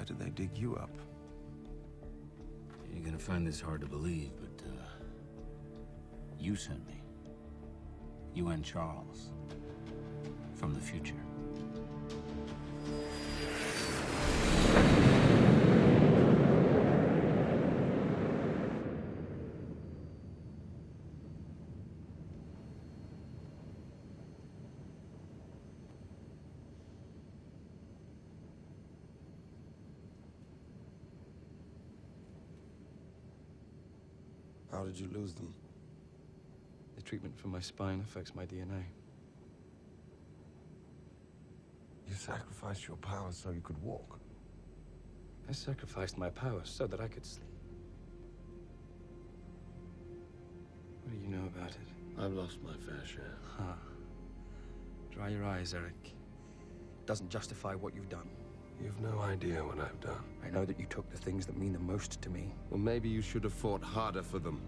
where did they dig you up? You're gonna find this hard to believe, but, uh... You sent me. You and Charles. From the future. How did you lose them? The treatment for my spine affects my DNA. You sacrificed your powers so you could walk. I sacrificed my powers so that I could sleep. What do you know about it? I've lost my fair share. Huh. Dry your eyes, Erik. Doesn't justify what you've done. You've no idea what I've done. I know that you took the things that mean the most to me. Well, maybe you should have fought harder for them.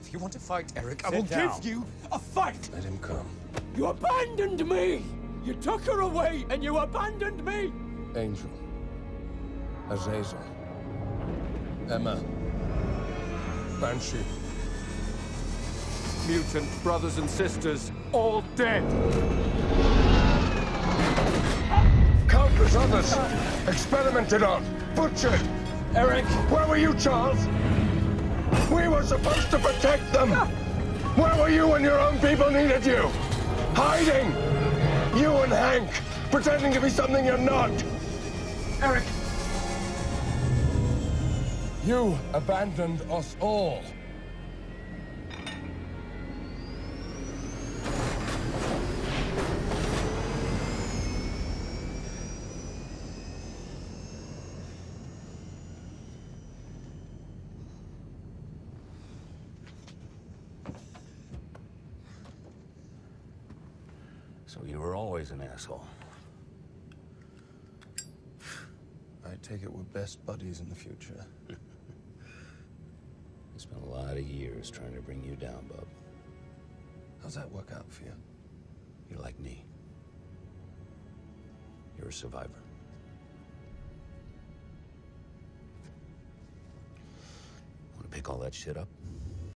If you want to fight, Erik, I will down. give you a fight! Let him come. You abandoned me! You took her away and you abandoned me! Angel. Azazel. Emma. Banshee. Mutant brothers and sisters, all dead. Countless others experimented on, butchered. Erik! Where were you, Charles? We were supposed to protect them. Where were you when your own people needed you? Hiding. You and Hank, pretending to be something you're not. Erik! You abandoned us all. So you were always an asshole. I take it we're best buddies in the future. I spent a lot of years trying to bring you down, bub. How's that work out for you? You're like me. You're a survivor. Want to pick all that shit up?